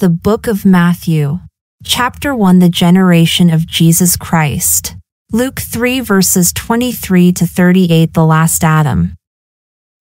The Book of Matthew. Chapter 1 The Generation of Jesus Christ. Luke 3 verses 23 to 38 The Last Adam.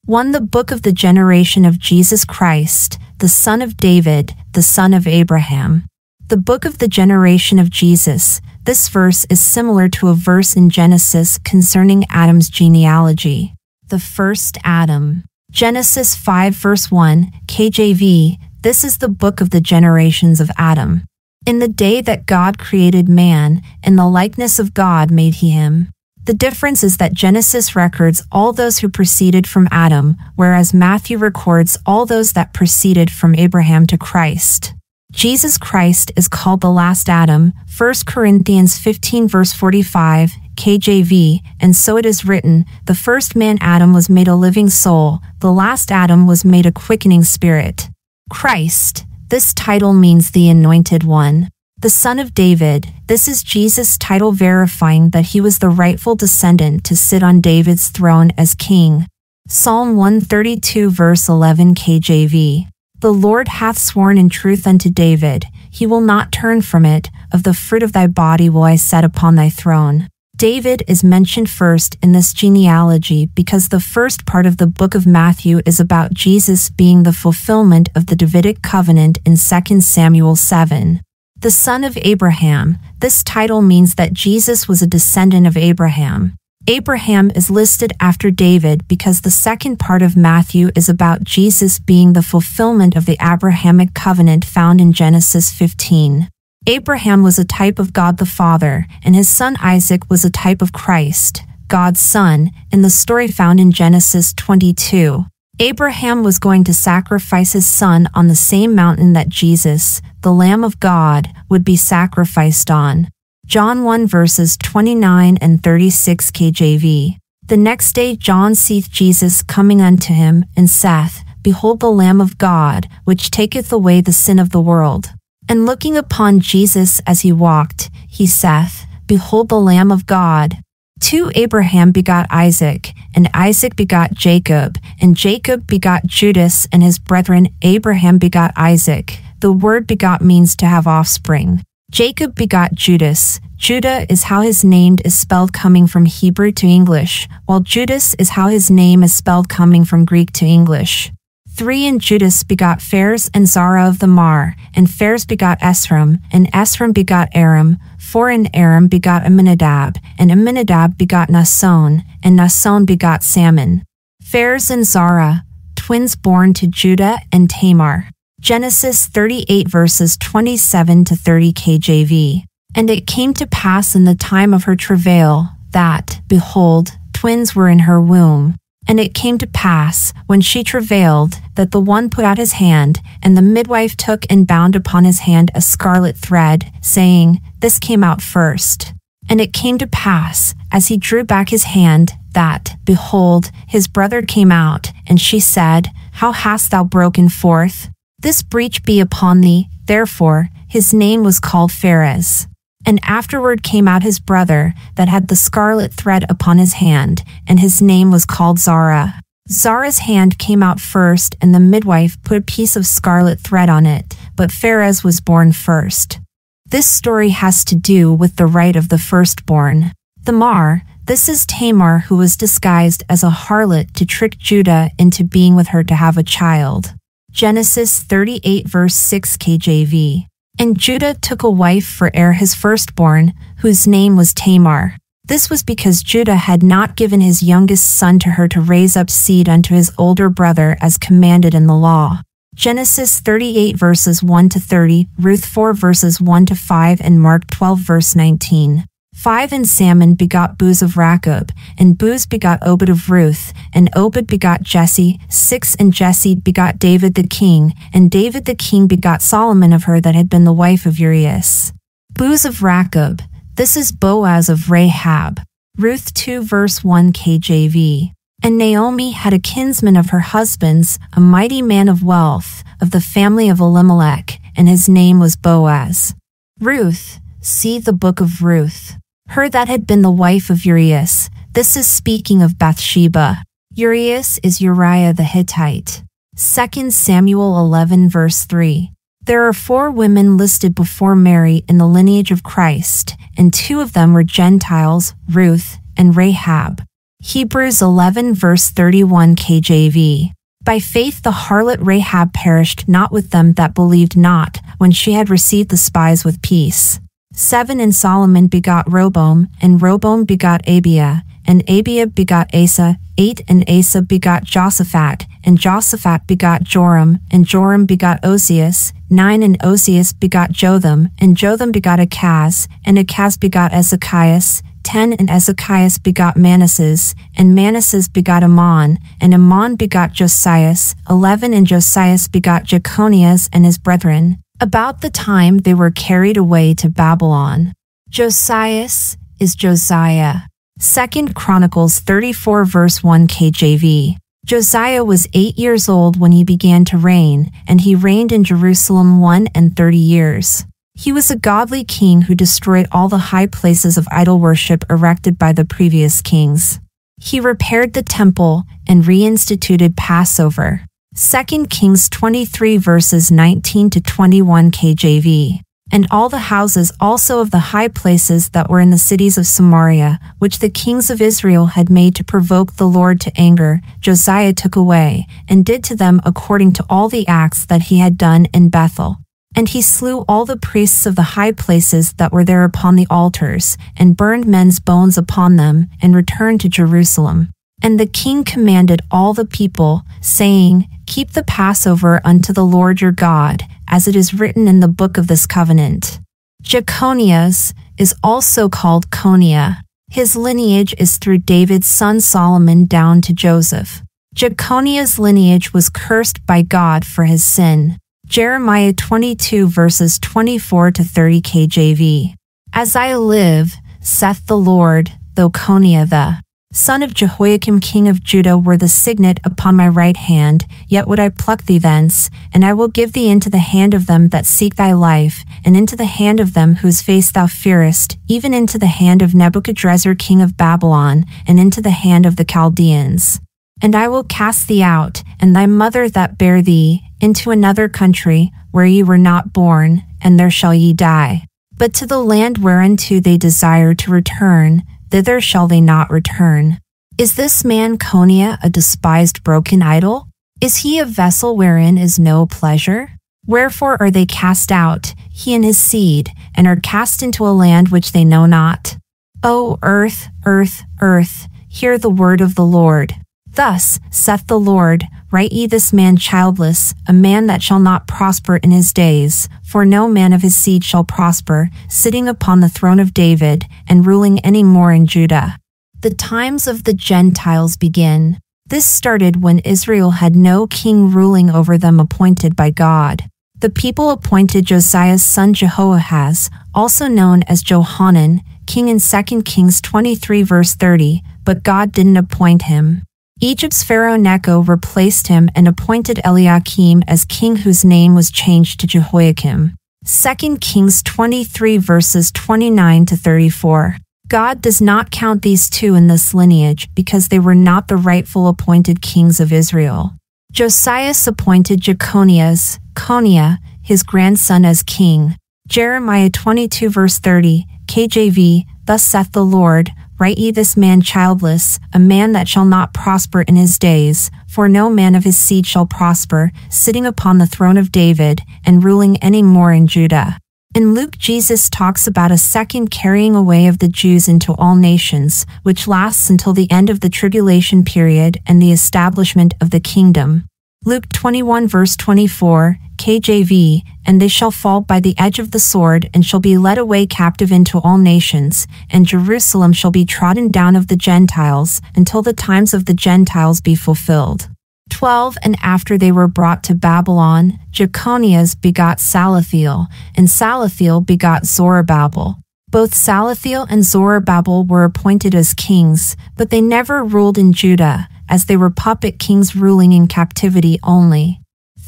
1 The Book of the Generation of Jesus Christ, the Son of David, the Son of Abraham. The Book of the Generation of Jesus. This verse is similar to a verse in Genesis concerning Adam's genealogy. The first Adam. Genesis 5 verse 1, KJV, this is the book of the generations of Adam. In the day that God created man, in the likeness of God made he him. The difference is that Genesis records all those who proceeded from Adam, whereas Matthew records all those that proceeded from Abraham to Christ. Jesus Christ is called the last Adam, 1 Corinthians 15 verse 45, KJV, and so it is written, the first man Adam was made a living soul, the last Adam was made a quickening spirit. Christ, this title means the Anointed One. The Son of David, this is Jesus' title verifying that he was the rightful descendant to sit on David's throne as king. Psalm 132 verse 11 KJV. The Lord hath sworn in truth unto David, he will not turn from it, of the fruit of thy body will I set upon thy throne. David is mentioned first in this genealogy because the first part of the book of Matthew is about Jesus being the fulfillment of the Davidic covenant in 2 Samuel 7. The son of Abraham, this title means that Jesus was a descendant of Abraham. Abraham is listed after David because the second part of Matthew is about Jesus being the fulfillment of the Abrahamic covenant found in Genesis 15. Abraham was a type of God the Father, and his son Isaac was a type of Christ, God's son, in the story found in Genesis 22. Abraham was going to sacrifice his son on the same mountain that Jesus, the Lamb of God, would be sacrificed on. John 1 verses 29 and 36 KJV. The next day John seeth Jesus coming unto him, and saith, Behold the Lamb of God, which taketh away the sin of the world. And looking upon Jesus as he walked, he saith, Behold the Lamb of God. To Abraham begot Isaac, and Isaac begot Jacob, and Jacob begot Judas and his brethren. Abraham begot Isaac. The word begot means to have offspring. Jacob begot Judas. Judah is how his name is spelled coming from Hebrew to English, while Judas is how his name is spelled coming from Greek to English. Three and Judas begot Phares and Zara of Thamar, and Phares begot Esrom, and Esrom begot Aram. Four and Aram begot Amminadab, and Amminadab begot Naasson, and Naasson begot Salmon. Phares and Zara, twins born to Judah and Tamar. Genesis 38 verses 27 to 30 KJV. And it came to pass in the time of her travail that, behold, twins were in her womb. And it came to pass, when she travailed, that the one put out his hand, and the midwife took and bound upon his hand a scarlet thread, saying, This came out first. And it came to pass, as he drew back his hand, that, behold, his brother came out, and she said, How hast thou broken forth? This breach be upon thee. Therefore, his name was called Phares. And afterward came out his brother that had the scarlet thread upon his hand, and his name was called Zara. Zara's hand came out first, and the midwife put a piece of scarlet thread on it, but Phares was born first. This story has to do with the right of the firstborn. Thamar, this is Tamar who was disguised as a harlot to trick Judah into being with her to have a child. Genesis 38 verse 6 KJV. And Judah took a wife for Er his firstborn, whose name was Tamar. This was because Judah had not given his youngest son to her to raise up seed unto his older brother as commanded in the law. Genesis 38 verses 1 to 30, Ruth 4 verses 1 to 5, and Mark 12 verse 19. Five and Salmon begot Booz of Rachab, and Booz begot Obed of Ruth, and Obed begot Jesse. Six and Jesse begot David the king, and David the king begot Solomon of her that had been the wife of Urias. Booz of Rachab, this is Boaz of Rahab. Ruth 2 verse 1 KJV. And Naomi had a kinsman of her husband's, a mighty man of wealth, of the family of Elimelech, and his name was Boaz. Ruth, see the book of Ruth her that had been the wife of Urias. This is speaking of Bathsheba. Urias is Uriah the Hittite. 2 Samuel 11 verse 3. There are four women listed before Mary in the lineage of Christ, and two of them were Gentiles, Ruth and Rahab. Hebrews 11 verse 31 KJV. By faith the harlot Rahab perished not with them that believed not, when she had received the spies with peace. 7 And Solomon begot Rehoboam, and Rehoboam begot Abia, and Abia begot Asa, 8 And Asa begot Josaphat, and Josaphat begot Joram, and Joram begot Ozias, 9 And Ozias begot Jotham, and Jotham begot Achaz, and Achaz begot Ezekias, 10 And Ezekias begot Manasses, and Manasses begot Amon, and Amon begot Josias, 11 And Josias begot Jeconias and his brethren, about the time they were carried away to Babylon. Josias is Josiah. 2 Chronicles 34 verse 1 KJV. Josiah was eight years old when he began to reign, and he reigned in Jerusalem one and thirty years. He was a godly king who destroyed all the high places of idol worship erected by the previous kings. He repaired the temple and reinstituted Passover. 2 Kings 23 verses 19 to 21 KJV and all the houses also of the high places that were in the cities of Samaria, which the kings of Israel had made to provoke the Lord to anger, Josiah took away, and did to them according to all the acts that he had done in Bethel. And he slew all the priests of the high places that were there upon the altars, and burned men's bones upon them, and returned to Jerusalem. And the king commanded all the people, saying, Keep the Passover unto the Lord your God, as it is written in the book of this covenant. Jeconias is also called Conia. His lineage is through David's son Solomon down to Joseph. Jeconia's lineage was cursed by God for his sin. Jeremiah 22 verses 24 to 30 KJV. As I live, saith the Lord, though Conia the son of Jehoiakim king of Judah were the signet upon my right hand, yet would I pluck thee thence, and I will give thee into the hand of them that seek thy life, and into the hand of them whose face thou fearest, even into the hand of Nebuchadrezzar king of Babylon, and into the hand of the Chaldeans. And I will cast thee out, and thy mother that bare thee, into another country, where ye were not born, and there shall ye die. But to the land whereunto they desire to return, thither shall they not return. Is this man Conia a despised broken idol? Is he a vessel wherein is no pleasure? Wherefore are they cast out, he and his seed, and are cast into a land which they know not? O earth, earth, earth, hear the word of the Lord. Thus saith the Lord, Write ye this man childless, a man that shall not prosper in his days, for no man of his seed shall prosper, sitting upon the throne of David, and ruling any more in Judah. The times of the Gentiles begin. This started when Israel had no king ruling over them appointed by God. The people appointed Josiah's son Jehoahaz, also known as Johanan, king in 2 Kings 23 verse 30, but God didn't appoint him. Egypt's Pharaoh Necho replaced him and appointed Eliakim as king whose name was changed to Jehoiakim. 2 Kings 23 verses 29 to 34. God does not count these two in this lineage because they were not the rightful appointed kings of Israel. Josias appointed Jeconias, Conia, his grandson as king. Jeremiah 22 verse 30, KJV, Thus saith the Lord, Write ye this man childless, a man that shall not prosper in his days, for no man of his seed shall prosper, sitting upon the throne of David, and ruling any more in Judah. In Luke, Jesus talks about a second carrying away of the Jews into all nations, which lasts until the end of the tribulation period and the establishment of the kingdom. Luke 21 verse 24, KJV, and they shall fall by the edge of the sword, and shall be led away captive into all nations, and Jerusalem shall be trodden down of the Gentiles, until the times of the Gentiles be fulfilled. 12 And after they were brought to Babylon, Jeconias begot Salathiel, and Salathiel begot Zorobabel. Both Salathiel and Zorobabel were appointed as kings, but they never ruled in Judah, as they were puppet kings ruling in captivity only.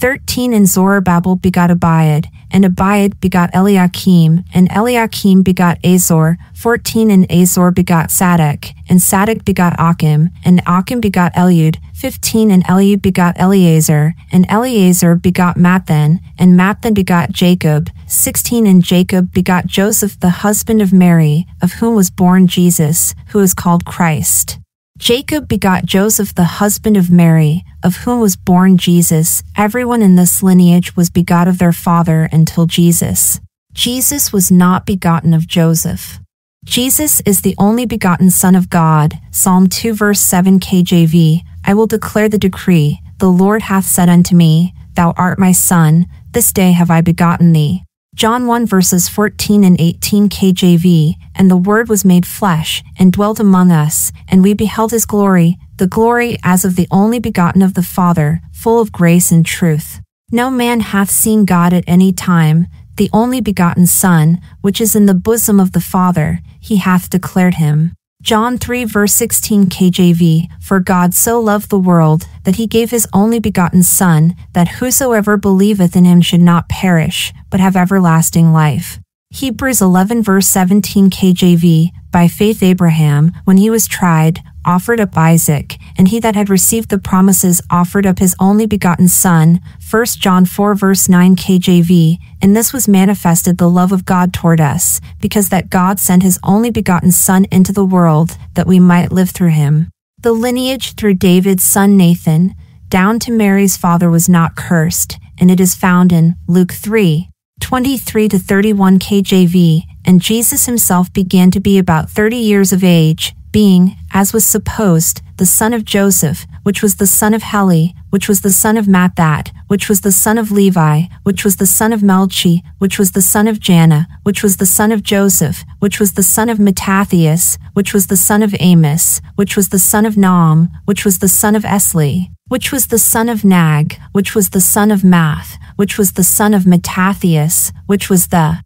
13 And Zorobabel begot Abiad, and Abiad begot Eliakim, and Eliakim begot Azor. 14 And Azor begot Sadoc, and Sadoc begot Achim, and Achim begot Eliud. 15 And Eliud begot Eleazar, and Eleazar begot Matthan, and Matthan begot Jacob. 16 And Jacob begot Joseph the husband of Mary, of whom was born Jesus, who is called Christ. Jacob begot Joseph the husband of Mary, of whom was born Jesus. Everyone in this lineage was begot of their father until Jesus. Jesus was not begotten of Joseph. Jesus is the only begotten Son of God. Psalm 2 verse 7 KJV. I will declare the decree. The Lord hath said unto me, Thou art my Son, this day have I begotten thee. John 1 verses 14 and 18 KJV, and the Word was made flesh, and dwelt among us, and we beheld his glory, the glory as of the only begotten of the Father, full of grace and truth. No man hath seen God at any time, the only begotten Son, which is in the bosom of the Father, he hath declared him. John 3 verse 16 KJV, For God so loved the world, that he gave his only begotten Son, that whosoever believeth in him should not perish, but have everlasting life. Hebrews 11 verse 17 KJV, By faith Abraham, when he was tried, offered up Isaac, and he that had received the promises offered up his only begotten Son. 1 John 4 verse 9 KJV, and this was manifested the love of God toward us, because that God sent his only begotten Son into the world, that we might live through him. The lineage through David's son Nathan, down to Mary's father was not cursed, and it is found in Luke 3, 23 to 31 KJV, and Jesus himself began to be about 30 years of age, being, as was supposed, the son of Joseph, which was the son of Heli, which was the son of Matthat, which was the son of Levi, which was the son of Melchi, which was the son of Janna, which was the son of Joseph, which was the son of Mattathias, which was the son of Amos, which was the son of Nahum, which was the son of Esli, which was the son of Nag, which was the son of Maath, which was the son of Mattathias, which was the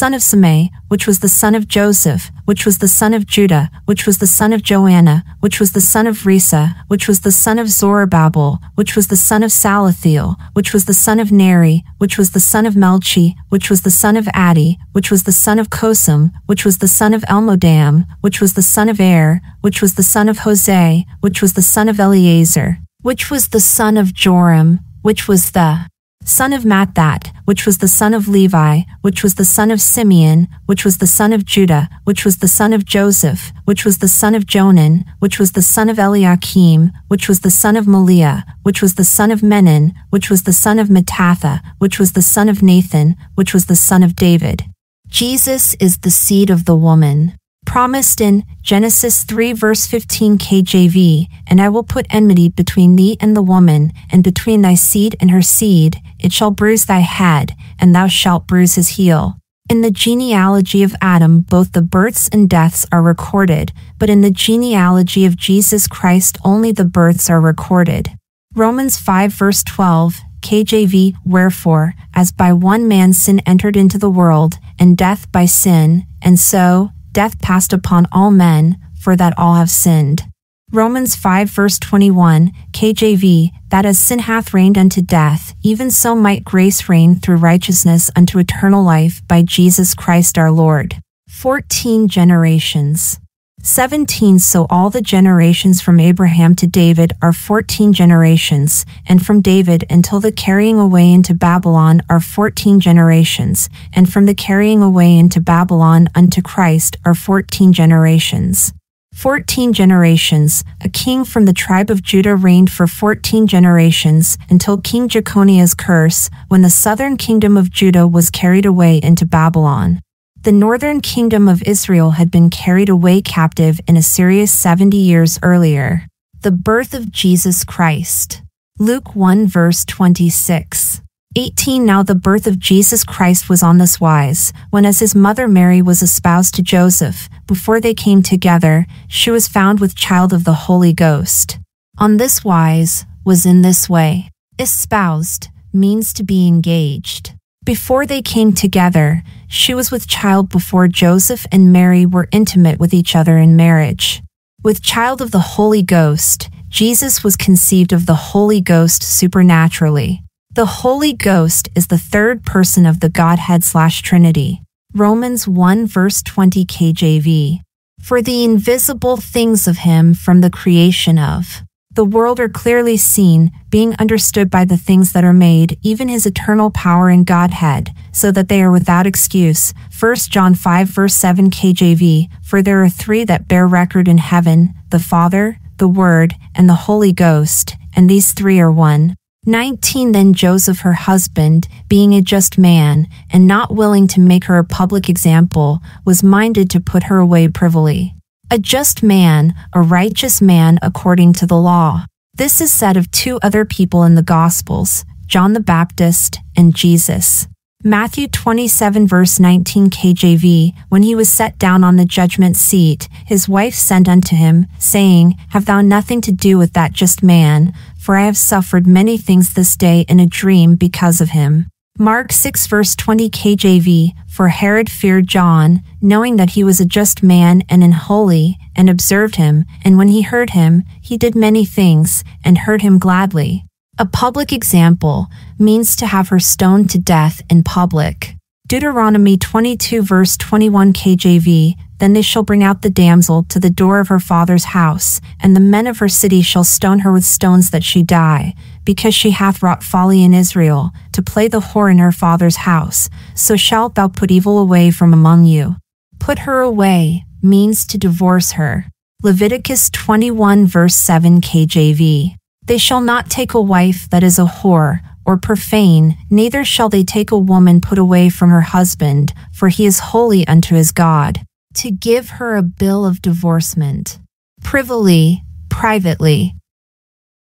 son of Semei, which was the son of Joseph, which was the son of Judah, which was the son of Joanna, which was the son of Rhesa, which was the son of Zorobabel, which was the son of Salathiel, which was the son of Neri, which was the son of Melchi, which was the son of Addi, which was the son of Cosam, which was the son of Elmodam, which was the son of Er, which was the son of Hosea, which was the son of Eleazar, which was the son of Joram, which was the son of Matthat, which was the son of Levi, which was the son of Simeon, which was the son of Judah, which was the son of Joseph, which was the son of Jonan, which was the son of Eliakim, which was the son of Melea, which was the son of Menon, which was the son of Mattatha, which was the son of Nathan, which was the son of David. Jesus is the seed of the woman promised in Genesis 3 verse 15 KJV, and I will put enmity between thee and the woman, and between thy seed and her seed, it shall bruise thy head, and thou shalt bruise his heel. In the genealogy of Adam, both the births and deaths are recorded, but in the genealogy of Jesus Christ, only the births are recorded. Romans 5 verse 12, KJV, Wherefore, as by one man sin entered into the world, and death by sin, and so, death passed upon all men, for that all have sinned. Romans 5 verse 21, KJV, that as sin hath reigned unto death, even so might grace reign through righteousness unto eternal life by Jesus Christ our Lord. 14 generations. 17 So all the generations from Abraham to David are 14 generations, and from David until the carrying away into Babylon are 14 generations, and from the carrying away into Babylon unto Christ are 14 generations. 14 generations, a king from the tribe of Judah reigned for 14 generations until King Jeconiah's curse, when the southern kingdom of Judah was carried away into Babylon. The northern kingdom of Israel had been carried away captive in Assyria 70 years earlier. The birth of Jesus Christ. Luke 1 verse 26. 18 Now the birth of Jesus Christ was on this wise, when as his mother Mary was espoused to Joseph, before they came together, she was found with child of the Holy Ghost. On this wise, was in this way. Espoused means to be engaged. Before they came together, she was with child before Joseph and Mary were intimate with each other in marriage. With child of the Holy Ghost, Jesus was conceived of the Holy Ghost supernaturally. The Holy Ghost is the third person of the Godhead slash Trinity. Romans 1 verse 20 KJV. For the invisible things of him from the creation of the world are clearly seen, being understood by the things that are made, even his eternal power and Godhead, so that they are without excuse. 1 John 5 verse 7 KJV, For there are three that bear record in heaven, the Father, the Word, and the Holy Ghost, and these three are one. 19 Then Joseph her husband, being a just man, and not willing to make her a public example, was minded to put her away privily a just man, a righteous man according to the law. This is said of two other people in the Gospels, John the Baptist and Jesus. Matthew 27 verse 19 KJV, when he was set down on the judgment seat, his wife sent unto him, saying, Have thou nothing to do with that just man, for I have suffered many things this day in a dream because of him. Mark 6 verse 20 KJV, For Herod feared John, knowing that he was a just man and an holy, and observed him, and when he heard him, he did many things, and heard him gladly. A public example means to have her stoned to death in public. Deuteronomy 22 verse 21 KJV, Then they shall bring out the damsel to the door of her father's house, and the men of her city shall stone her with stones that she die because she hath wrought folly in Israel, to play the whore in her father's house, so shalt thou put evil away from among you. Put her away means to divorce her. Leviticus 21 verse 7 KJV. They shall not take a wife that is a whore, or profane, neither shall they take a woman put away from her husband, for he is holy unto his God. To give her a bill of divorcement. Privily, privately,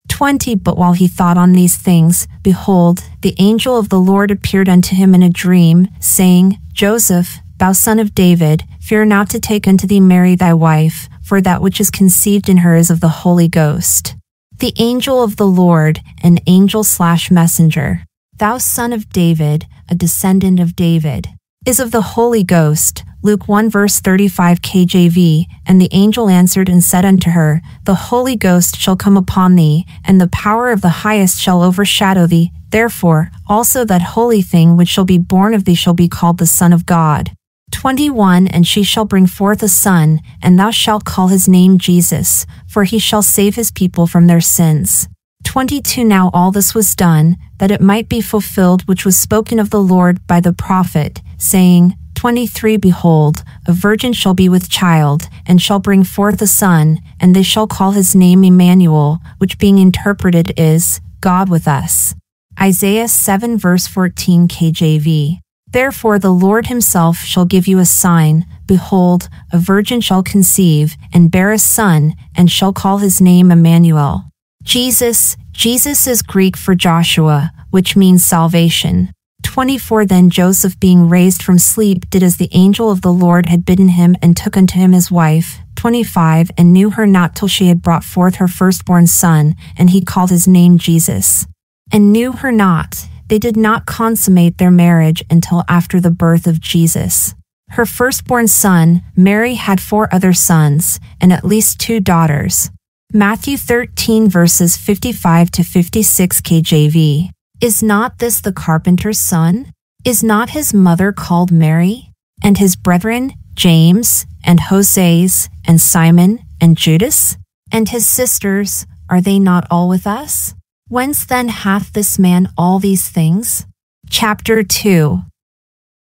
20 But while he thought on these things, behold, the angel of the Lord appeared unto him in a dream, saying, Joseph, thou son of David, fear not to take unto thee Mary thy wife, for that which is conceived in her is of the Holy Ghost. The angel of the Lord, an angel slash messenger, thou son of David, a descendant of David, is of the Holy Ghost, Luke 1 verse 35 KJV, and the angel answered and said unto her, The Holy Ghost shall come upon thee, and the power of the highest shall overshadow thee. Therefore, also that holy thing which shall be born of thee shall be called the Son of God. 21 And she shall bring forth a son, and thou shalt call his name Jesus, for he shall save his people from their sins. 22 Now all this was done, that it might be fulfilled which was spoken of the Lord by the prophet, saying, 23 Behold, a virgin shall be with child, and shall bring forth a son, and they shall call his name Emmanuel, which being interpreted is, God with us. Isaiah 7 verse 14 KJV. Therefore the Lord himself shall give you a sign. Behold, a virgin shall conceive, and bear a son, and shall call his name Emmanuel. Jesus, Jesus is Greek for Joshua, which means salvation. 24 Then Joseph, being raised from sleep, did as the angel of the Lord had bidden him, and took unto him his wife. 25 And knew her not till she had brought forth her firstborn son, and he called his name Jesus. And knew her not, they did not consummate their marriage until after the birth of Jesus. Her firstborn son, Mary, had four other sons, and at least two daughters. Matthew 13 verses 55 to 56 KJV. Is not this the carpenter's son? Is not his mother called Mary? And his brethren, James, and Joses, and Simon, and Judas? And his sisters, are they not all with us? Whence then hath this man all these things? Chapter 2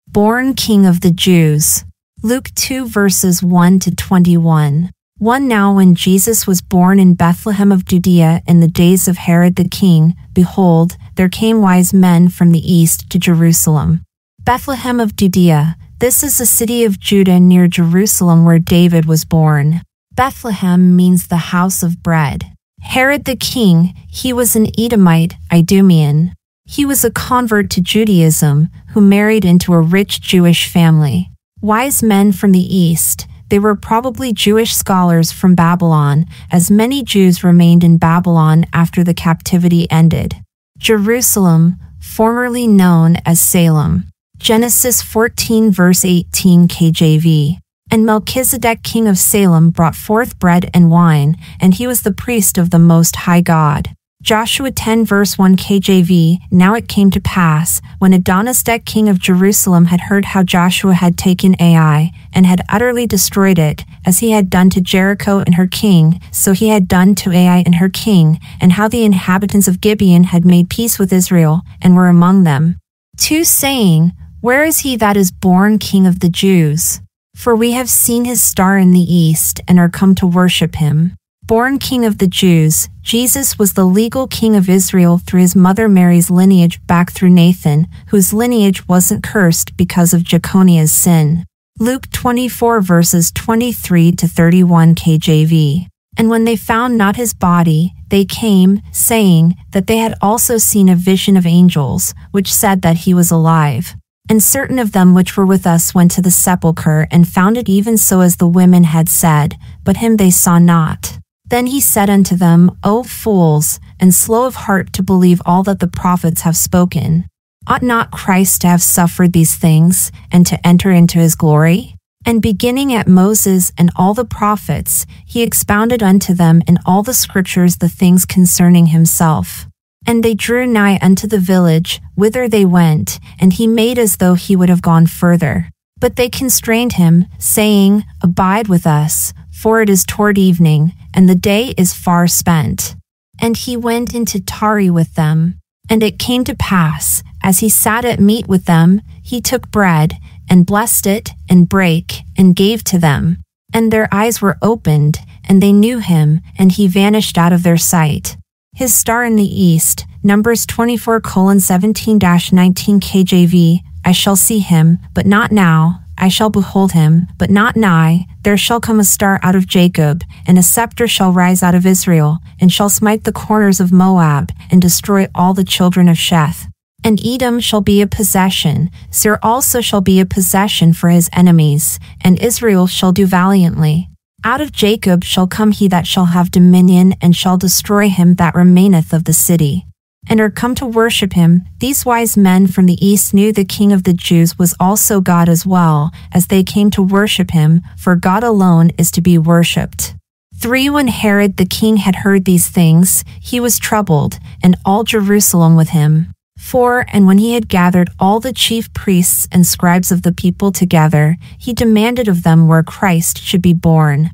Born King of the Jews. Luke 2 verses 1 to 21. One now when Jesus was born in Bethlehem of Judea in the days of Herod the king, behold, there came wise men from the east to Jerusalem. Bethlehem of Judea, this is a city of Judah near Jerusalem where David was born. Bethlehem means the house of bread. Herod the king, he was an Edomite, Idumean. He was a convert to Judaism who married into a rich Jewish family. Wise men from the east, they were probably Jewish scholars from Babylon, as many Jews remained in Babylon after the captivity ended. Jerusalem, formerly known as Salem. Genesis 14 verse 18 KJV. And Melchizedek king of Salem brought forth bread and wine, and he was the priest of the Most High God. Joshua 10 verse 1 KJV Now it came to pass, when Adonizedek king of Jerusalem had heard how Joshua had taken Ai, and had utterly destroyed it, as he had done to Jericho and her king, so he had done to Ai and her king, and how the inhabitants of Gibeon had made peace with Israel, and were among them. 2 saying, Where is he that is born king of the Jews? For we have seen his star in the east, and are come to worship him. Born king of the Jews, Jesus was the legal king of Israel through his mother Mary's lineage back through Nathan, whose lineage wasn't cursed because of Jeconiah's sin. Luke 24 verses 23 to 31 KJV. And when they found not his body, they came, saying that they had also seen a vision of angels, which said that he was alive. And certain of them which were with us went to the sepulchre and found it even so as the women had said, but him they saw not. Then he said unto them, O fools, and slow of heart to believe all that the prophets have spoken. Ought not Christ to have suffered these things, and to enter into his glory? And beginning at Moses and all the prophets, he expounded unto them in all the scriptures the things concerning himself. And they drew nigh unto the village, whither they went, and he made as though he would have gone further. But they constrained him, saying, Abide with us, for it is toward evening, and the day is far spent. And he went into Tarry with them. And it came to pass, as he sat at meat with them, he took bread, and blessed it, and brake, and gave to them. And their eyes were opened, and they knew him, and he vanished out of their sight. His star in the east, Numbers 24 17 19 KJV, I shall see him, but not now. I shall behold him, but not nigh. There shall come a star out of Jacob, and a scepter shall rise out of Israel, and shall smite the corners of Moab, and destroy all the children of Sheth. And Edom shall be a possession, Seir also shall be a possession for his enemies, and Israel shall do valiantly. Out of Jacob shall come he that shall have dominion, and shall destroy him that remaineth of the city. And are come to worship him, these wise men from the east knew the king of the Jews was also God as well, as they came to worship him, for God alone is to be worshipped. 3. When Herod the king had heard these things, he was troubled, and all Jerusalem with him. 4. And when he had gathered all the chief priests and scribes of the people together, he demanded of them where Christ should be born.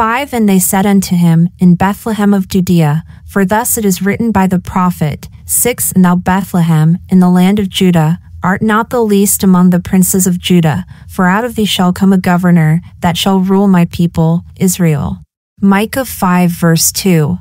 5. And they said unto him, In Bethlehem of Judea, for thus it is written by the prophet, 6. And thou Bethlehem, in the land of Judah, art not the least among the princes of Judah, for out of thee shall come a governor that shall rule my people, Israel. Micah 5 verse 2.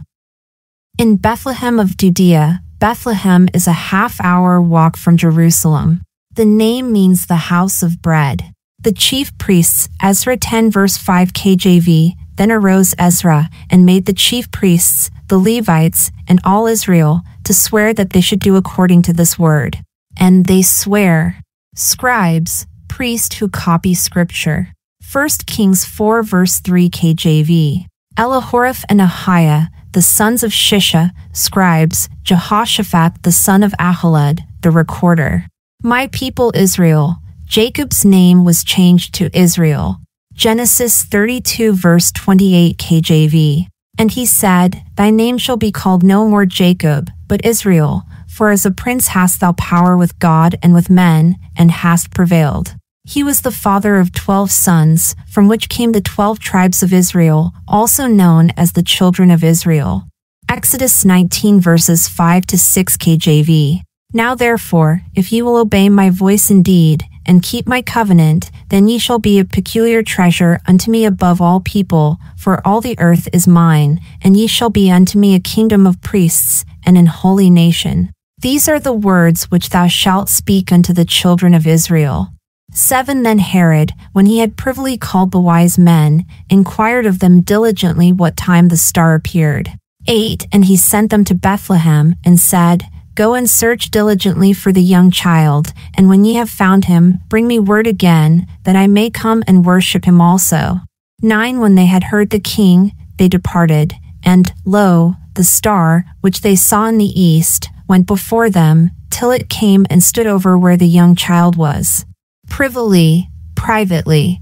In Bethlehem of Judea, Bethlehem is a half hour walk from Jerusalem. The name means the house of bread. The chief priests, Ezra 10 verse 5 KJV, then arose Ezra and made the chief priests, the Levites, and all Israel to swear that they should do according to this word. And they swear. Scribes, priests who copy scripture. 1 Kings 4 verse 3 KJV. Elihoreph and Ahiah, the sons of Shisha, scribes, Jehoshaphat the son of Ahilud, the recorder. My people Israel, Jacob's name was changed to Israel. Genesis 32 verse 28 KJV. And he said, Thy name shall be called no more Jacob, but Israel, for as a prince hast thou power with God and with men, and hast prevailed. He was the father of twelve sons, from which came the twelve tribes of Israel, also known as the children of Israel. Exodus 19 verses 5 to 6 KJV. Now therefore, if ye will obey my voice indeed, and keep my covenant, then ye shall be a peculiar treasure unto me above all people, for all the earth is mine, and ye shall be unto me a kingdom of priests, and an holy nation. These are the words which thou shalt speak unto the children of Israel. 7 Then Herod, when he had privily called the wise men, inquired of them diligently what time the star appeared. 8 And he sent them to Bethlehem, and said, Go and search diligently for the young child, and when ye have found him, bring me word again, that I may come and worship him also. 9 When they had heard the king, they departed, and, lo, the star, which they saw in the east, went before them, till it came and stood over where the young child was privily, privately.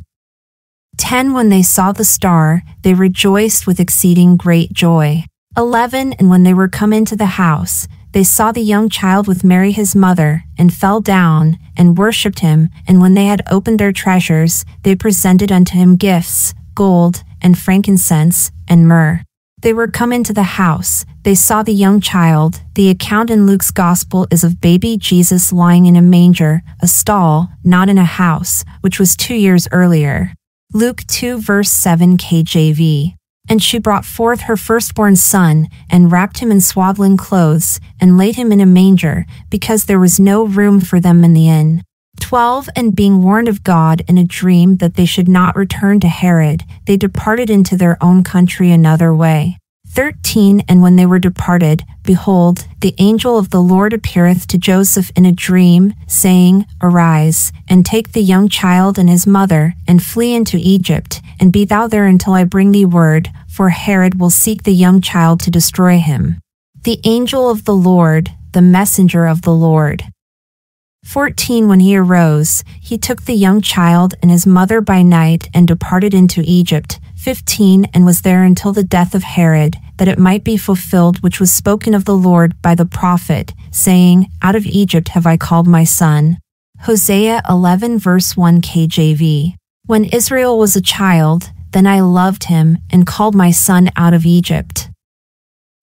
10 When they saw the star, they rejoiced with exceeding great joy. 11 And when they were come into the house, they saw the young child with Mary his mother, and fell down, and worshipped him. And when they had opened their treasures, they presented unto him gifts, gold, and frankincense, and myrrh. They were come into the house, they saw the young child. The account in Luke's Gospel is of baby Jesus lying in a manger, a stall, not in a house, which was two years earlier. Luke 2 verse 7 KJV. And she brought forth her firstborn son, and wrapped him in swaddling clothes, and laid him in a manger, because there was no room for them in the inn. 12 And being warned of God in a dream that they should not return to Herod, they departed into their own country another way. 13 And when they were departed, behold, the angel of the Lord appeareth to Joseph in a dream, saying, Arise, and take the young child and his mother, and flee into Egypt, and be thou there until I bring thee word, for Herod will seek the young child to destroy him. The angel of the Lord, the messenger of the Lord. 14 When he arose, he took the young child and his mother by night and departed into Egypt. 15 And was there until the death of Herod, that it might be fulfilled which was spoken of the Lord by the prophet, saying, Out of Egypt have I called my son. Hosea 11 verse 1 KJV. When Israel was a child, then I loved him and called my son out of Egypt.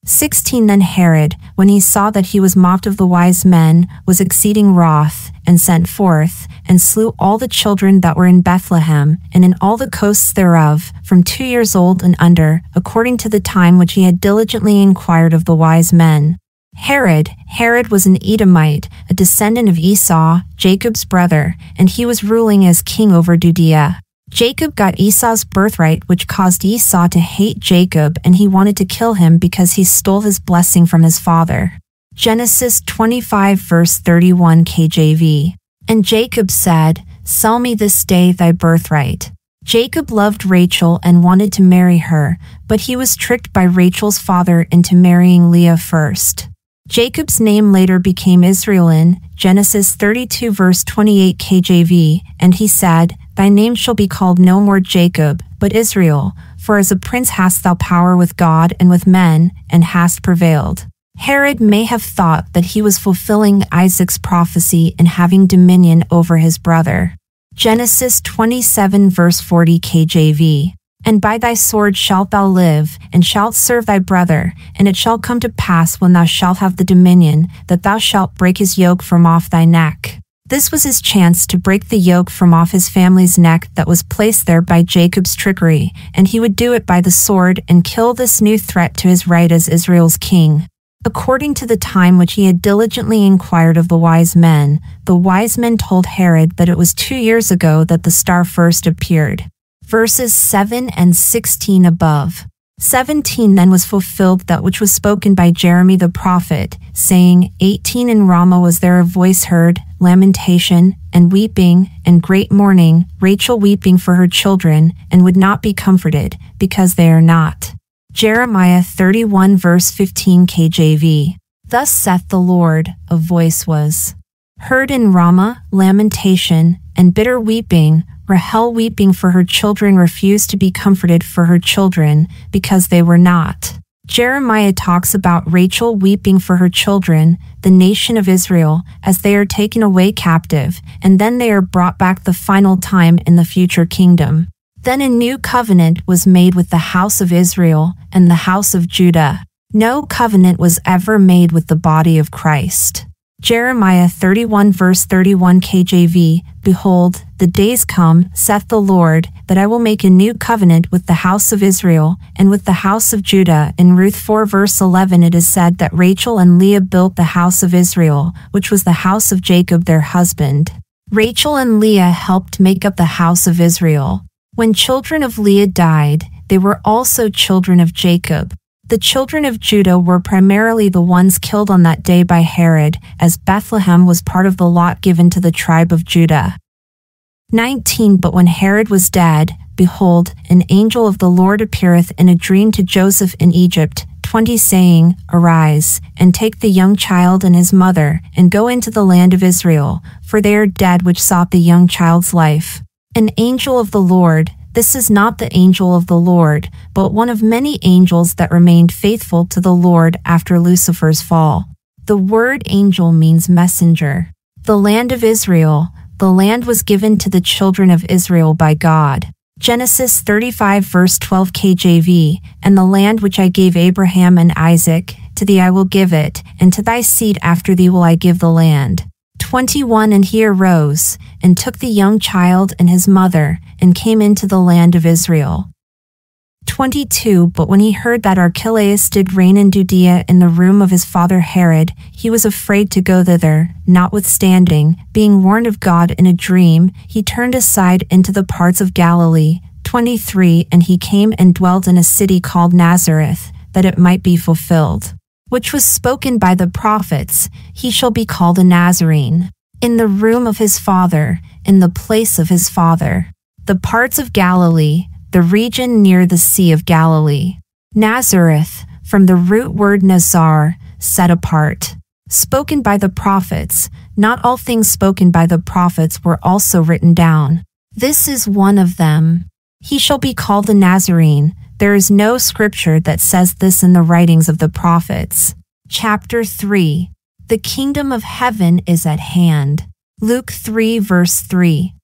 16 Then Herod, when he saw that he was mocked of the wise men, was exceeding wroth, and sent forth, and slew all the children that were in Bethlehem, and in all the coasts thereof, from two years old and under, according to the time which he had diligently inquired of the wise men. Herod, Herod was an Edomite, a descendant of Esau, Jacob's brother, and he was ruling as king over Judea. Jacob got Esau's birthright, which caused Esau to hate Jacob, and he wanted to kill him because he stole his blessing from his father. Genesis 25, verse 31 KJV. And Jacob said, Sell me this day thy birthright. Jacob loved Rachel and wanted to marry her, but he was tricked by Rachel's father into marrying Leah first. Jacob's name later became Israel in Genesis 32 verse 28 KJV, and he said, Thy name shall be called no more Jacob, but Israel, for as a prince hast thou power with God and with men, and hast prevailed. Herod may have thought that he was fulfilling Isaac's prophecy in having dominion over his brother. Genesis 27 verse 40 KJV. And by thy sword shalt thou live, and shalt serve thy brother, and it shall come to pass when thou shalt have the dominion, that thou shalt break his yoke from off thy neck. This was his chance to break the yoke from off his family's neck that was placed there by Jacob's trickery, and he would do it by the sword and kill this new threat to his right as Israel's king. According to the time which he had diligently inquired of the wise men, the wise men told Herod that it was two years ago that the star first appeared. Verses 7 and 16 above. 17 Then was fulfilled that which was spoken by Jeremy the prophet, saying, 18 In Ramah was there a voice heard, lamentation, and weeping, and great mourning, Rachel weeping for her children, and would not be comforted, because they are not. Jeremiah 31 verse 15 KJV. Thus saith the Lord, a voice was heard in Ramah, lamentation, and bitter weeping, Rahel weeping for her children refused to be comforted for her children because they were not. Jeremiah talks about Rachel weeping for her children, the nation of Israel, as they are taken away captive, and then they are brought back the final time in the future kingdom. Then a new covenant was made with the house of Israel and the house of Judah. No covenant was ever made with the body of Christ. Jeremiah 31 verse 31 KJV, Behold, the days come, saith the Lord, that I will make a new covenant with the house of Israel and with the house of Judah. In Ruth 4 verse 11 it is said that Rachel and Leah built the house of Israel, which was the house of Jacob their husband. Rachel and Leah helped make up the house of Israel. When children of Leah died, they were also children of Jacob. The children of Judah were primarily the ones killed on that day by Herod, as Bethlehem was part of the lot given to the tribe of Judah. 19 But when Herod was dead, behold, an angel of the Lord appeareth in a dream to Joseph in Egypt, 20 saying, Arise, and take the young child and his mother, and go into the land of Israel, for they are dead which sought the young child's life. An angel of the Lord, This is not the angel of the Lord, but one of many angels that remained faithful to the Lord after Lucifer's fall. The word angel means messenger. The land of Israel, the land was given to the children of Israel by God. Genesis 35 verse 12 KJV, and the land which I gave Abraham and Isaac, to thee I will give it, and to thy seed after thee will I give the land. 21 And he arose, and took the young child and his mother, and came into the land of Israel. 22 But when he heard that Archelaus did reign in Judea in the room of his father Herod, he was afraid to go thither. Notwithstanding, being warned of God in a dream, he turned aside into the parts of Galilee. 23 And he came and dwelt in a city called Nazareth, that it might be fulfilled, which was spoken by the prophets, He shall be called a Nazarene. In the room of his father, in the place of his father. The parts of Galilee, the region near the Sea of Galilee. Nazareth, from the root word Nazar, set apart. Spoken by the prophets, not all things spoken by the prophets were also written down. This is one of them. He shall be called a Nazarene. There is no scripture that says this in the writings of the prophets. Chapter 3 The kingdom of heaven is at hand. Luke 3 verse 3.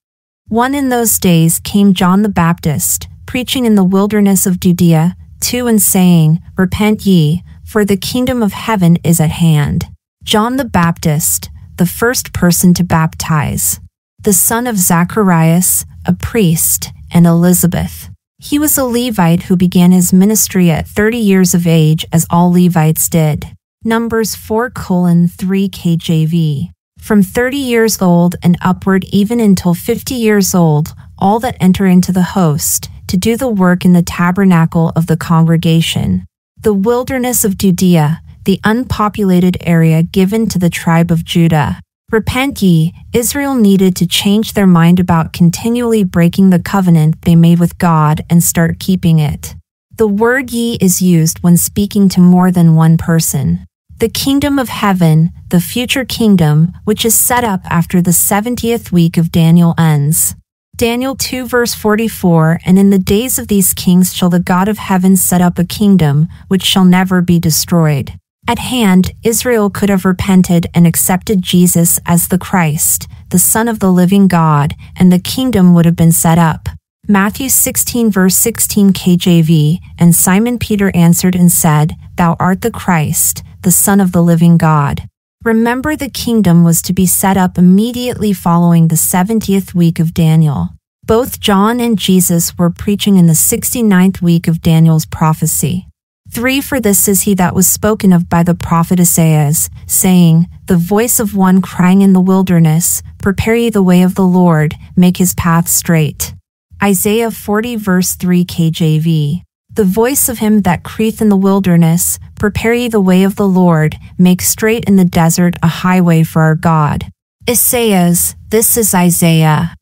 One in those days came John the Baptist preaching in the wilderness of Judea, to and saying, Repent ye, for the kingdom of heaven is at hand. John the Baptist, the first person to baptize, the son of Zacharias, a priest, and Elizabeth. He was a Levite who began his ministry at 30 years of age, as all Levites did. Numbers 4 colon 3 KJV. From 30 years old and upward, even until 50 years old, all that enter into the host, to do the work in the tabernacle of the congregation. The wilderness of Judea, the unpopulated area given to the tribe of Judah. Repent ye, Israel needed to change their mind about continually breaking the covenant they made with God and start keeping it. The word ye is used when speaking to more than one person. The kingdom of heaven, the future kingdom, which is set up after the 70th week of Daniel ends. Daniel 2 verse 44 And in the days of these kings shall the God of heaven set up a kingdom which shall never be destroyed. At hand, Israel could have repented and accepted Jesus as the Christ, the Son of the living God, and the kingdom would have been set up. Matthew 16 verse 16 KJV, and Simon Peter answered and said, Thou art the Christ, the Son of the living God. Remember, the kingdom was to be set up immediately following the 70th week of Daniel. Both John and Jesus were preaching in the 69th week of Daniel's prophecy. 3 For this is he that was spoken of by the prophet Isaiah, saying, The voice of one crying in the wilderness, Prepare ye the way of the Lord, make his path straight. Isaiah 40 verse 3 KJV. The voice of him that crieth in the wilderness, Prepare ye the way of the Lord, make straight in the desert a highway for our God. Esaias, this is Isaiah.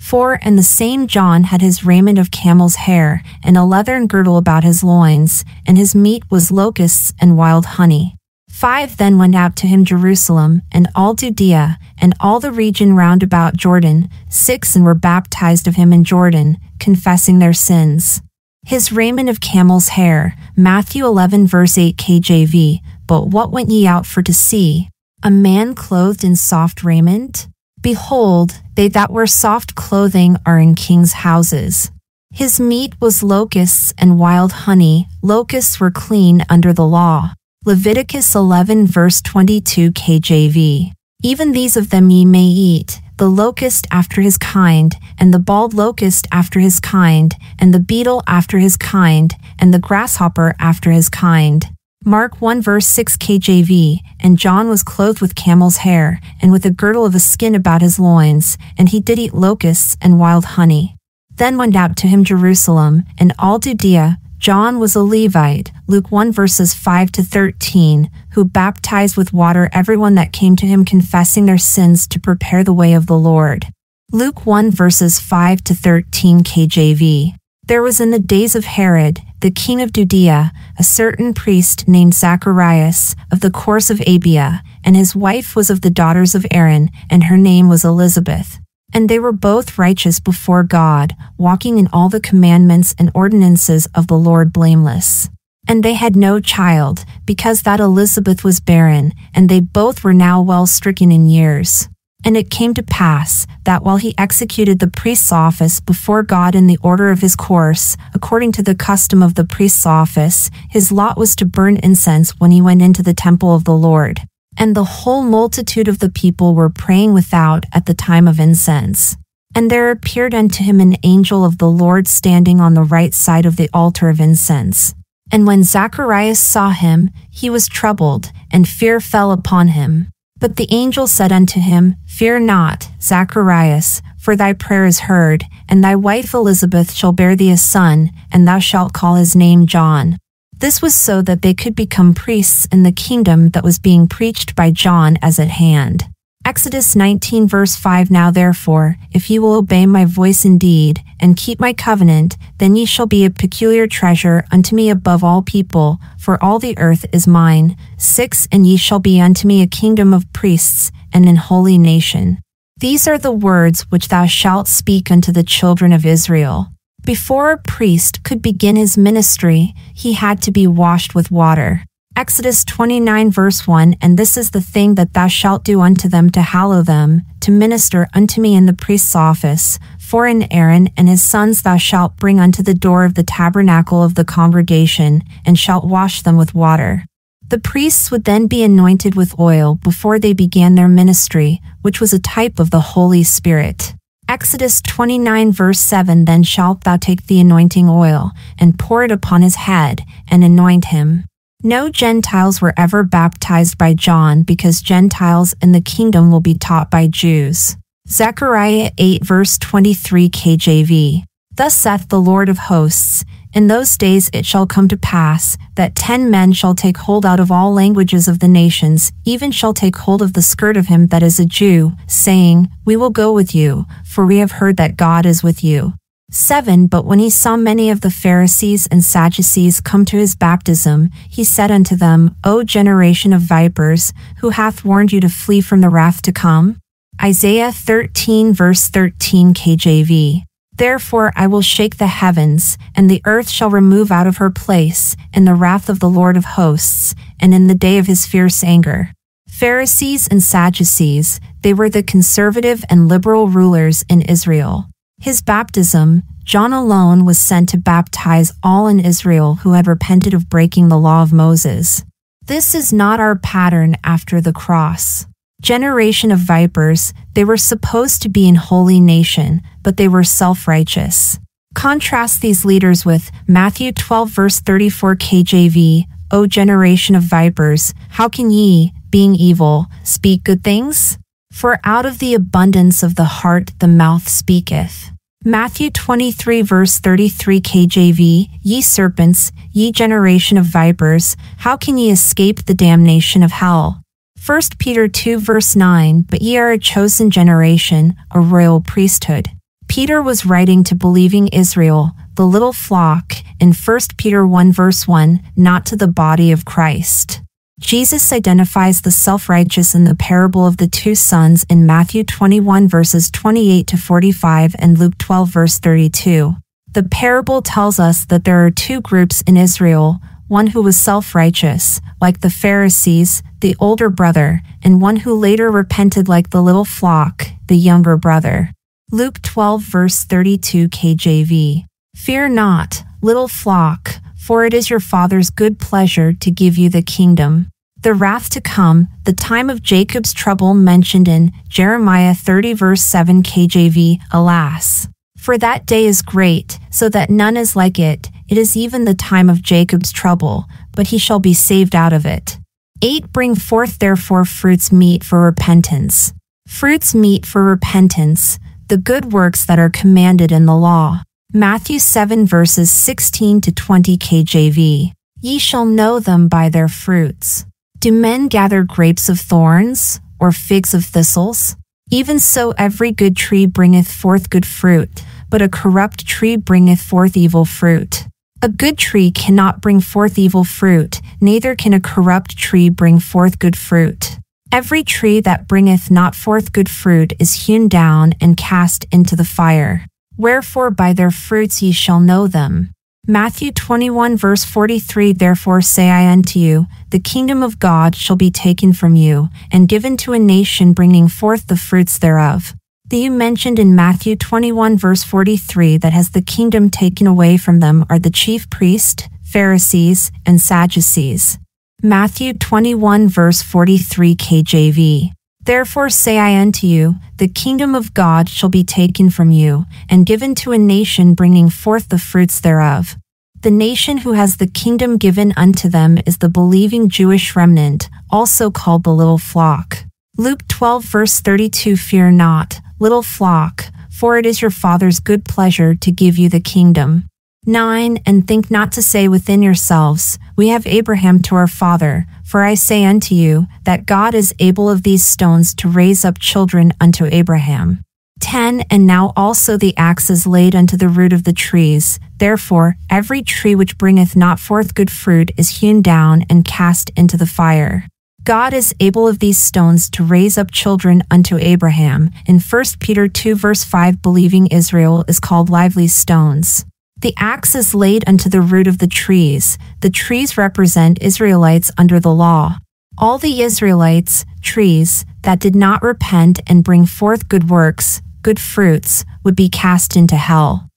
4 And the same John had his raiment of camel's hair, and a leathern girdle about his loins, and his meat was locusts and wild honey. 5 Then went out to him Jerusalem, and all Judea, and all the region round about Jordan, 6 And were baptized of him in Jordan, confessing their sins. His raiment of camel's hair, Matthew 11 verse 8 KJV, but what went ye out for to see? A man clothed in soft raiment? Behold, they that wear soft clothing are in kings' houses. His meat was locusts and wild honey, locusts were clean under the law. Leviticus 11 verse 22 KJV. Even these of them ye may eat, the locust after his kind, and the bald locust after his kind, and the beetle after his kind, and the grasshopper after his kind. Mark 1 verse 6 KJV, and John was clothed with camel's hair, and with a girdle of a skin about his loins, and he did eat locusts and wild honey. Then went out to him Jerusalem, and all Judea, John was a Levite, Luke 1 verses 5 to 13, who baptized with water everyone that came to him confessing their sins to prepare the way of the Lord. Luke 1 verses 5 to 13 KJV. There was in the days of Herod, the king of Judea, a certain priest named Zacharias of the course of Abia, and his wife was of the daughters of Aaron, and her name was Elizabeth. And they were both righteous before God, walking in all the commandments and ordinances of the Lord blameless. And they had no child, because that Elizabeth was barren, and they both were now well stricken in years. And it came to pass that while he executed the priest's office before God in the order of his course, according to the custom of the priest's office, his lot was to burn incense when he went into the temple of the Lord. And the whole multitude of the people were praying without at the time of incense. And there appeared unto him an angel of the Lord standing on the right side of the altar of incense. And when Zacharias saw him, he was troubled, and fear fell upon him. But the angel said unto him, Fear not, Zacharias, for thy prayer is heard, and thy wife Elizabeth shall bear thee a son, and thou shalt call his name John. This was so that they could become priests in the kingdom that was being preached by John as at hand. Exodus 19 verse 5 Now therefore, if ye will obey my voice indeed, and keep my covenant, then ye shall be a peculiar treasure unto me above all people, for all the earth is mine. 6 And ye shall be unto me a kingdom of priests, and an holy nation. These are the words which thou shalt speak unto the children of Israel. Before a priest could begin his ministry, he had to be washed with water. Exodus 29 verse 1 And this is the thing that thou shalt do unto them to hallow them, to minister unto me in the priest's office. For in Aaron and his sons thou shalt bring unto the door of the tabernacle of the congregation, and shalt wash them with water. The priests would then be anointed with oil before they began their ministry, which was a type of the Holy Spirit. Exodus 29 verse 7 Then shalt thou take the anointing oil, and pour it upon his head, and anoint him. No Gentiles were ever baptized by John because Gentiles in the kingdom will be taught by Jews. Zechariah 8 verse 23 KJV. Thus saith the Lord of hosts, In those days it shall come to pass, that ten men shall take hold out of all languages of the nations, even shall take hold of the skirt of him that is a Jew, saying, We will go with you, for we have heard that God is with you. 7 But when he saw many of the Pharisees and Sadducees come to his baptism, he said unto them, O generation of vipers, who hath warned you to flee from the wrath to come? Isaiah 13 verse 13 KJV. Therefore I will shake the heavens, and the earth shall remove out of her place, in the wrath of the Lord of hosts, and in the day of his fierce anger. Pharisees and Sadducees, they were the conservative and liberal rulers in Israel. His baptism, John alone was sent to baptize all in Israel who had repented of breaking the law of Moses. This is not our pattern after the cross. Generation of vipers, they were supposed to be in holy nation, but they were self righteous. Contrast these leaders with Matthew 12, verse 34 KJV, O generation of vipers, how can ye, being evil, speak good things? For out of the abundance of the heart the mouth speaketh. Matthew 23 verse 33 KJV, Ye serpents, ye generation of vipers, how can ye escape the damnation of hell? 1 Peter 2 verse 9, But ye are a chosen generation, a royal priesthood. Peter was writing to believing Israel, the little flock, in 1 Peter 1 verse 1, not to the body of Christ. Jesus identifies the self righteous in the parable of the two sons in Matthew 21 verses 28 to 45 and Luke 12 verse 32. The parable tells us that there are two groups in Israel one who was self righteous, like the Pharisees, the older brother, and one who later repented, like the little flock, the younger brother. Luke 12 verse 32 KJV. Fear not, little flock, for it is your Father's good pleasure to give you the kingdom. The wrath to come, the time of Jacob's trouble mentioned in Jeremiah 30 verse 7 KJV, alas. For that day is great, so that none is like it, it is even the time of Jacob's trouble, but he shall be saved out of it. 8 Bring forth therefore fruits meet for repentance. Fruits meet for repentance, the good works that are commanded in the law. Matthew 7 verses 16 to 20 KJV. Ye shall know them by their fruits. Do men gather grapes of thorns, or figs of thistles? Even so, every good tree bringeth forth good fruit, but a corrupt tree bringeth forth evil fruit. A good tree cannot bring forth evil fruit, neither can a corrupt tree bring forth good fruit. Every tree that bringeth not forth good fruit is hewn down and cast into the fire. Wherefore by their fruits ye shall know them. Matthew 21 verse 43 Therefore say I unto you, the kingdom of God shall be taken from you, and given to a nation bringing forth the fruits thereof. The you mentioned in Matthew 21 verse 43 that has the kingdom taken away from them are the chief priests, Pharisees, and Sadducees. Matthew 21 verse 43 KJV. Therefore say I unto you, the kingdom of God shall be taken from you, and given to a nation bringing forth the fruits thereof. The nation who has the kingdom given unto them is the believing Jewish remnant, also called the little flock. Luke 12 verse 32 Fear not, little flock, for it is your Father's good pleasure to give you the kingdom. 9. And think not to say within yourselves, We have Abraham to our father, for I say unto you, that God is able of these stones to raise up children unto Abraham. 10. And now also the axe is laid unto the root of the trees. Therefore, every tree which bringeth not forth good fruit is hewn down and cast into the fire. God is able of these stones to raise up children unto Abraham. In 1 Peter 2 verse 5 believing Israel is called lively stones. The axe is laid unto the root of the trees. The trees represent Israelites under the law. All the Israelites, trees, that did not repent and bring forth good works, good fruits, would be cast into hell.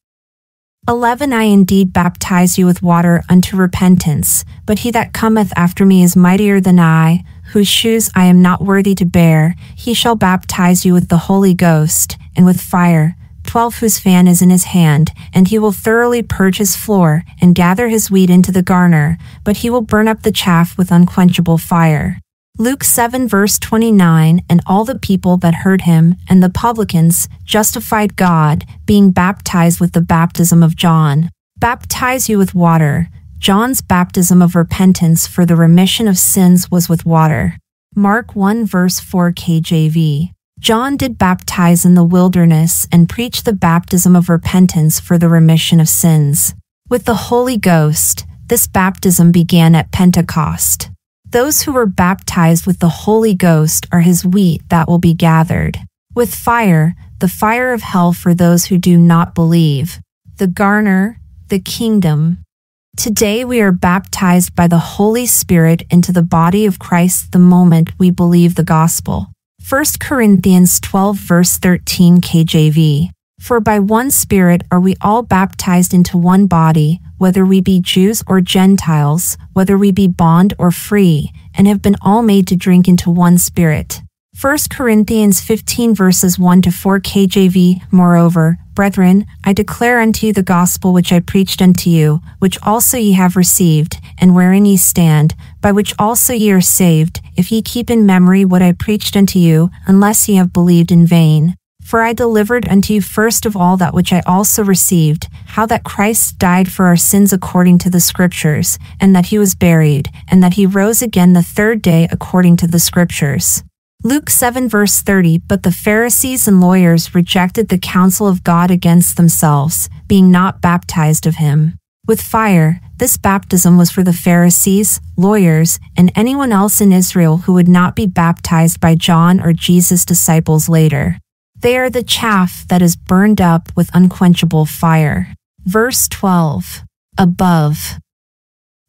11 I indeed baptize you with water unto repentance, but he that cometh after me is mightier than I, whose shoes I am not worthy to bear. He shall baptize you with the Holy Ghost, and with fire, twelve whose fan is in his hand, and he will thoroughly purge his floor, and gather his wheat into the garner, but he will burn up the chaff with unquenchable fire. Luke 7 verse 29 And all the people that heard him, and the publicans, justified God, being baptized with the baptism of John. Baptize you with water. John's baptism of repentance for the remission of sins was with water. Mark 1 verse 4 KJV. John did baptize in the wilderness and preach the baptism of repentance for the remission of sins. With the Holy Ghost, this baptism began at Pentecost. Those who were baptized with the Holy Ghost are his wheat that will be gathered. With fire, the fire of hell for those who do not believe. The garner, the kingdom. Today we are baptized by the Holy Spirit into the body of Christ the moment we believe the gospel. 1 Corinthians 12 verse 13 KJV. For by one Spirit are we all baptized into one body, whether we be Jews or Gentiles, whether we be bond or free, and have been all made to drink into one Spirit. 1 Corinthians 15 verses 1 to 4 KJV. Moreover, brethren, I declare unto you the gospel which I preached unto you, which also ye have received, and wherein ye stand, by which also ye are saved, if ye keep in memory what I preached unto you, unless ye have believed in vain. For I delivered unto you first of all that which I also received, how that Christ died for our sins according to the Scriptures, and that he was buried, and that he rose again the third day according to the Scriptures. Luke 7 verse 30 But the Pharisees and lawyers rejected the counsel of God against themselves, being not baptized of him. With fire, this baptism was for the Pharisees, lawyers, and anyone else in Israel who would not be baptized by John or Jesus' disciples later. They are the chaff that is burned up with unquenchable fire. Verse 12. Above.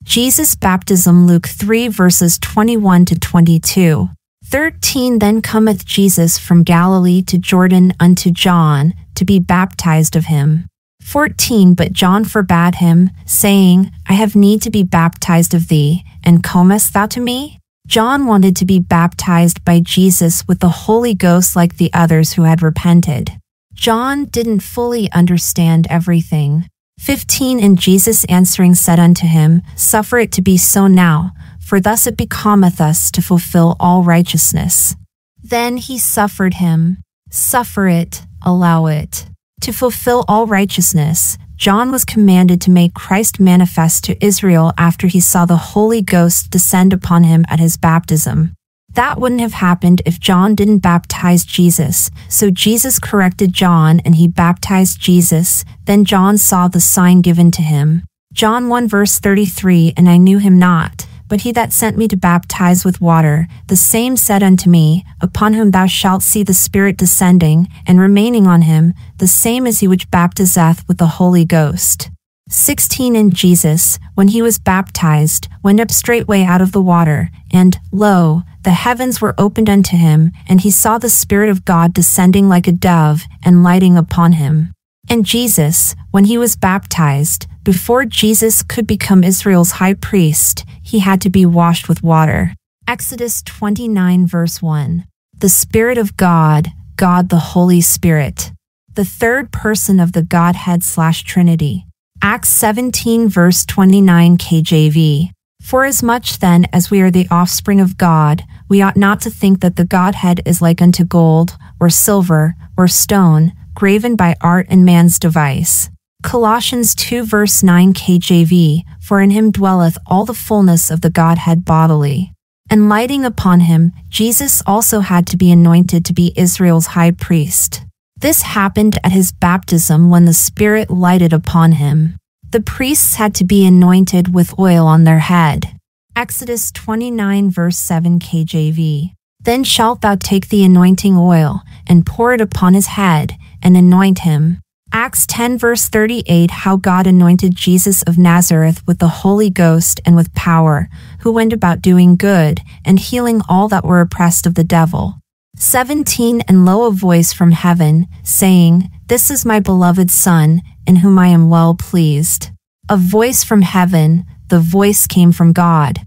Jesus' baptism, Luke 3 verses 21 to 22. 13 Then cometh Jesus from Galilee to Jordan unto John to be baptized of him. 14 But John forbade him, saying, I have need to be baptized of thee, and comest thou to me? John wanted to be baptized by Jesus with the Holy Ghost like the others who had repented. John didn't fully understand everything. 15 And Jesus answering said unto him, Suffer it to be so now, for thus it becometh us to fulfill all righteousness. Then he suffered him. Suffer it, allow it. To fulfill all righteousness, John was commanded to make Christ manifest to Israel after he saw the Holy Ghost descend upon him at his baptism. That wouldn't have happened if John didn't baptize Jesus. So Jesus corrected John and he baptized Jesus. Then John saw the sign given to him. John 1 verse 33 And I knew him not But he that sent me to baptize with water, the same said unto me, Upon whom thou shalt see the Spirit descending and remaining on him, the same is he which baptizeth with the Holy Ghost. 16 And Jesus, when he was baptized, went up straightway out of the water, and, lo, the heavens were opened unto him, and he saw the Spirit of God descending like a dove and lighting upon him. And Jesus, when he was baptized, before Jesus could become Israel's high priest, he had to be washed with water. Exodus 29, verse 1. The Spirit of God, God the Holy Spirit, the third person of the Godhead slash Trinity. Acts 17, verse 29 KJV. Forasmuch then as we are the offspring of God, we ought not to think that the Godhead is like unto gold, or silver, or stone, graven by art and man's device. Colossians 2 verse 9 KJV, For in him dwelleth all the fullness of the Godhead bodily. And lighting upon him, Jesus also had to be anointed to be Israel's high priest. This happened at his baptism when the Spirit lighted upon him. The priests had to be anointed with oil on their head. Exodus 29 verse 7 KJV. Then shalt thou take the anointing oil, and pour it upon his head, and anoint him. Acts 10 verse 38 How God anointed Jesus of Nazareth with the Holy Ghost and with power, who went about doing good, and healing all that were oppressed of the devil. 17 And lo a voice from heaven, saying, This is my beloved Son, in whom I am well pleased. A voice from heaven, the voice came from God.